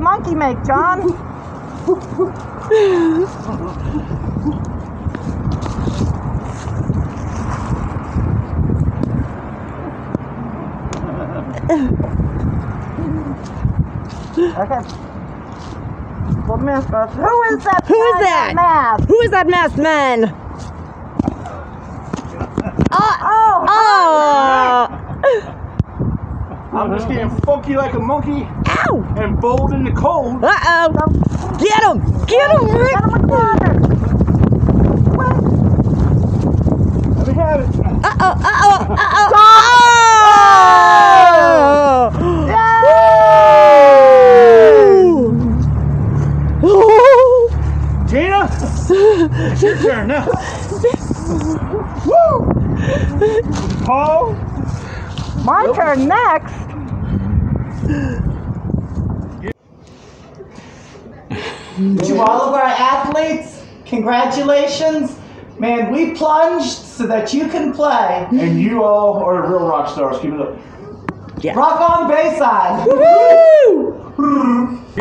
monkey make, John? okay. Well, who is that? Who is that? Mask? Who is that masked man? I'm just getting funky like a monkey Ow! and bold in the cold. Uh oh! Get him! Get him, Get him with water. Let me have it. Uh oh! Uh oh! Uh oh! Oh! Tina, it's your turn now. Woo! Paul, My turn next. To all of our athletes, congratulations. Man, we plunged so that you can play. and you all are real rock stars. Keep it up. Rock on Bayside. Woo!